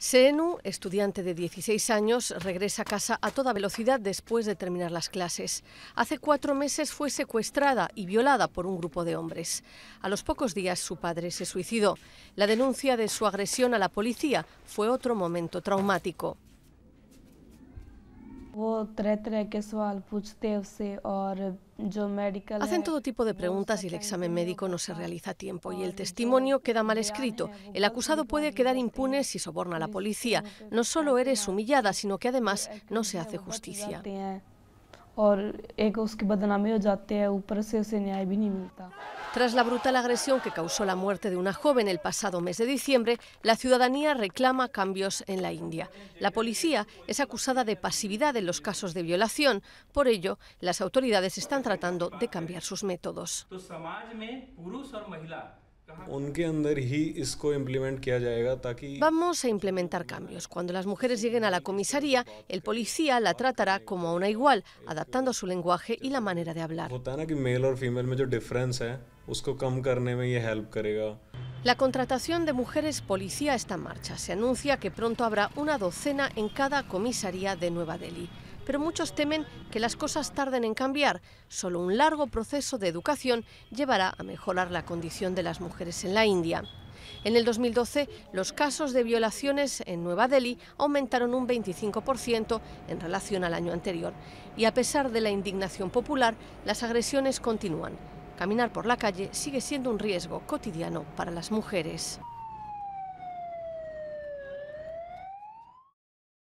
Seenu, estudiante de 16 años, regresa a casa a toda velocidad después de terminar las clases. Hace cuatro meses fue secuestrada y violada por un grupo de hombres. A los pocos días su padre se suicidó. La denuncia de su agresión a la policía fue otro momento traumático. Hacen todo tipo de preguntas y el examen médico no se realiza a tiempo y el testimonio queda mal escrito. El acusado puede quedar impune si soborna a la policía. No solo eres humillada, sino que además no se hace justicia. Tras la brutal agresión que causó la muerte de una joven el pasado mes de diciembre, la ciudadanía reclama cambios en la India. La policía es acusada de pasividad en los casos de violación. Por ello, las autoridades están tratando de cambiar sus métodos. Vamos a implementar cambios. Cuando las mujeres lleguen a la comisaría, el policía la tratará como a una igual, adaptando su lenguaje y la manera de hablar. La contratación de mujeres policía está en marcha. Se anuncia que pronto habrá una docena en cada comisaría de Nueva Delhi pero muchos temen que las cosas tarden en cambiar. Solo un largo proceso de educación llevará a mejorar la condición de las mujeres en la India. En el 2012, los casos de violaciones en Nueva Delhi aumentaron un 25% en relación al año anterior. Y a pesar de la indignación popular, las agresiones continúan. Caminar por la calle sigue siendo un riesgo cotidiano para las mujeres.